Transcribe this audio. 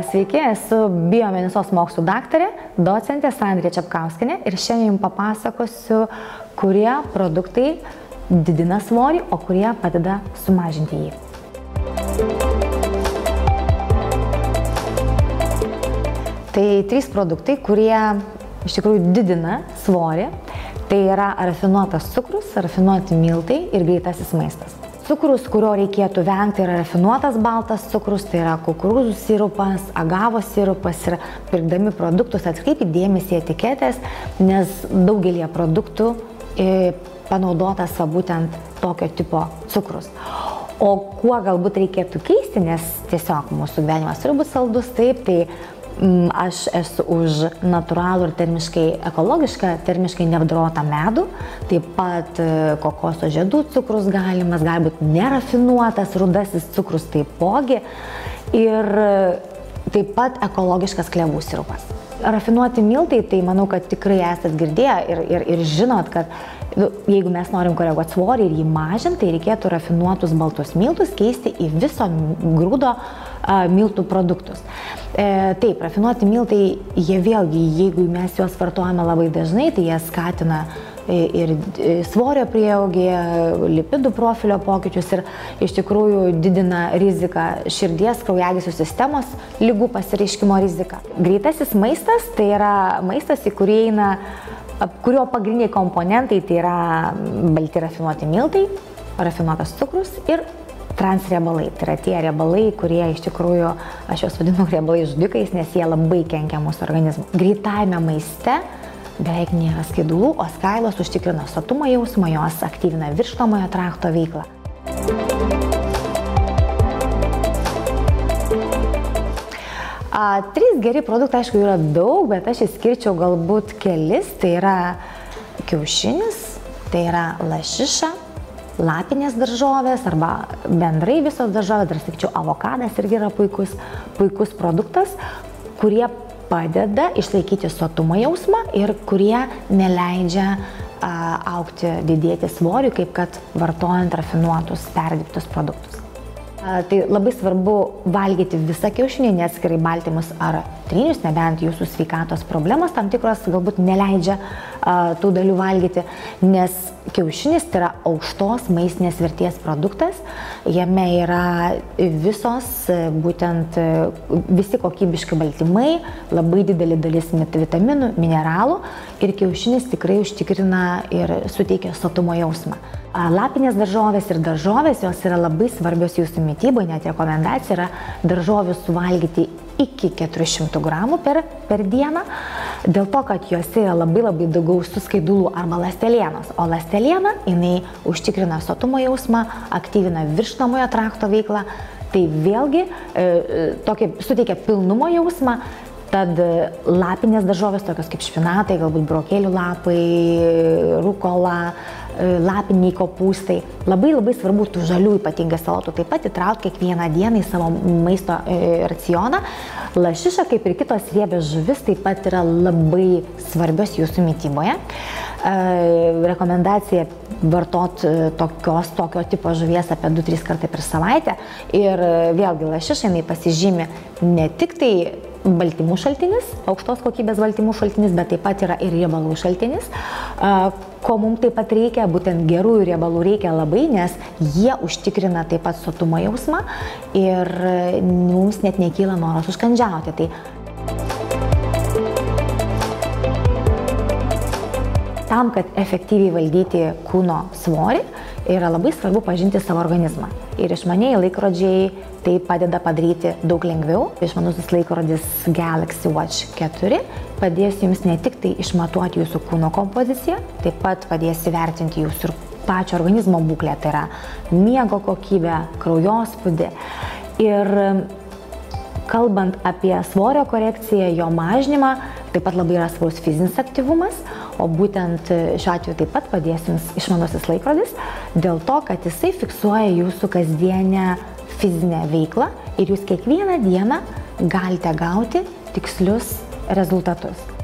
Sveiki, esu biomenisos mokslų daktarė, docentė Sandrė Čiapkauskinė ir šiandien jums papasakosiu, kurie produktai didina svorį, o kurie padeda sumažinti jį. Tai trys produktai, kurie iš tikrųjų didina svorį. Tai yra rafinuotas cukrus, rafinuoti miltai ir greitasis maistas. Cukrus, kurio reikėtų vengti, yra rafinuotas baltas cukrus, tai yra kukurūzų sirupas, agavos sirupas ir pirkdami produktus atkreipkite dėmesį etiketės, nes daugelie produktų e, panaudotas va, būtent tokio tipo cukrus. O kuo galbūt reikėtų keisti, nes tiesiog mūsų gyvenimas turi būti saldus, taip, tai aš esu už natūralų ir termiškai ekologišką, termiškai neapdorotą medų, taip pat e, kokoso žiedų cukrus galimas, gali būti nerafinuotas, rudasis cukrus taipogi ir e, taip pat ekologiškas klevų sirupas. Rafinuoti miltai, tai manau, kad tikrai esate girdėję ir, ir, ir žinot, kad jeigu mes norim koreguoti svorį ir jį mažinti, tai reikėtų rafinuotus baltus miltus keisti į viso grūdo miltų produktus. E, taip, rafinuoti miltai, jie vėlgi, jeigu mes juos vartojame labai dažnai, tai jie skatina ir svorio prieaugį, lipidų profilio pokyčius ir iš tikrųjų didina riziką širdies, kraujagyslių sistemos lygų pasireiškimo riziką. Greitasis maistas tai yra maistas, į kurį eina kurio pagrindiniai komponentai tai yra balti rafinuoti miltai, rafinuotas cukrus ir transriebalai. Tai yra tie riebalai, kurie iš tikrųjų, aš juos vadinu riebalai žudikais, nes jie labai kenkia mūsų organizmui. Greitajame maiste beveik nėra skaidulų, o skailos užtikrina sotumo jausmą, jos aktyvina virštamojo trakto veiklą. A, trys geri produktai, aišku, yra daug, bet aš išskirčiau galbūt kelis. Tai yra kiaušinis, tai yra lašiša, lapinės daržovės arba bendrai visos daržovės, dar sakyčiau, avokadas irgi yra puikus, puikus produktas, kurie padeda išlaikyti sotumo jausmą ir kurie neleidžia a, aukti, didėti svoriui, kaip kad vartojant rafinuotus, perdirbtus produktus. Tai labai svarbu valgyti visą kiaušinį, neatskirai baltymus ar trynius, nebent jūsų sveikatos problemos tam tikros galbūt neleidžia a, tų dalių valgyti, nes kiaušinis tai yra aukštos maistinės vertės produktas, jame yra visos būtent visi kokybiški baltymai, labai didelė dalis vitaminų, mineralų ir kiaušinis tikrai užtikrina ir suteikia sotumo jausmą. Lapinės daržovės ir daržovės, jos yra labai svarbios jūsų mytyboje, net rekomendacija yra daržovių suvalgyti iki 400 gramų per, per dieną, dėl to, kad juose yra labai labai daug gausų skaidulų arba lastelienos, o lasteliena jinai užtikrina sotumo jausmą, aktyvina virštamojo trakto veiklą, tai vėlgi e, e tokį suteikia pilnumo jausmą, Tad lapinės daržovės, tokios kaip špinatai, galbūt brokelių lapai, rukola, E, lapiniai kopūstai. Labai labai svarbu tų žalių ypatingai salotų taip pat įtraukti kiekvieną dieną į savo maisto e, racioną. Lašiša, kaip ir kitos riebės žuvis, taip pat yra labai svarbios jūsų mytyboje. E, rekomendacija vartot tokios, tokio tipo žuvies apie 2-3 kartai per savaitę. Ir vėlgi lašiša jinai pasižymi ne tik tai baltymų šaltinis, aukštos kokybės baltymų šaltinis, bet taip pat yra ir riebalų šaltinis. Ko mums taip pat reikia, būtent gerųjų riebalų reikia labai, nes jie užtikrina taip pat sotumo jausmą ir mums net nekyla noras užkandžiauti. Tai tam, kad efektyviai valdyti kūno svorį, yra labai svarbu pažinti savo organizmą. Ir išmaniai laikrodžiai tai padeda padaryti daug lengviau. Išmanusis laikrodis Galaxy Watch 4 padės jums ne tik tai išmatuoti jūsų kūno kompoziciją, taip pat padės įvertinti jūsų ir pačio organizmo būklę, tai yra miego kokybę, kraujospūdį. Ir kalbant apie svorio korekciją, jo mažinimą, taip pat labai yra svarbus fizinis aktyvumas, o būtent šiuo atveju taip pat padės jums išmanusis laikrodis, dėl to, kad jisai fiksuoja jūsų kasdienę fizinę veiklą ir jūs kiekvieną dieną galite gauti tikslius rezultatus.